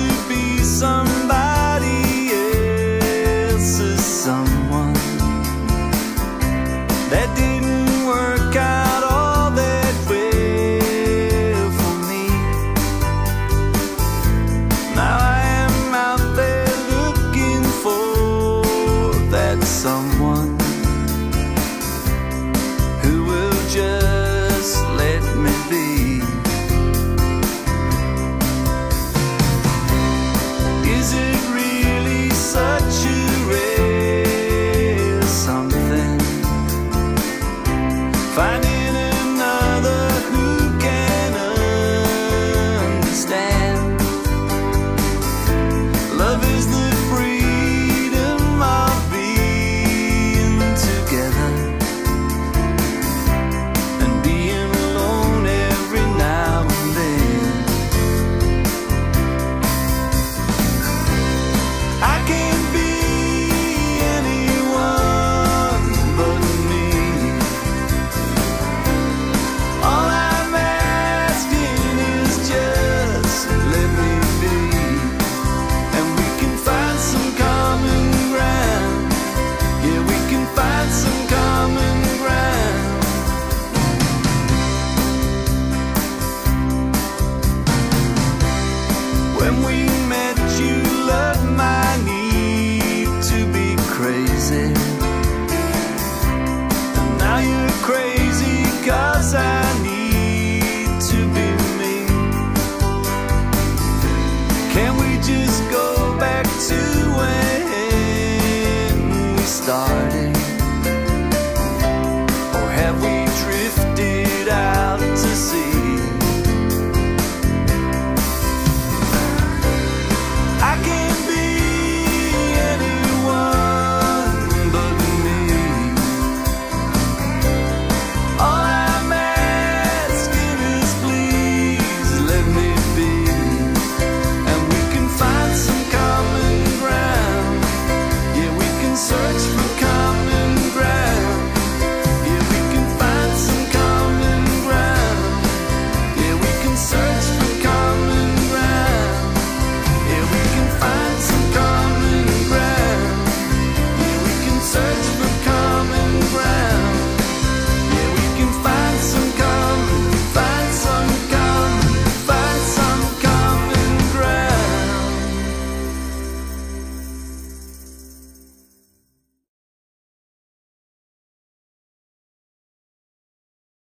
to be somebody else's someone that didn't work out all that well for me. Now I am out there looking for that someone. finding just go back to when we started?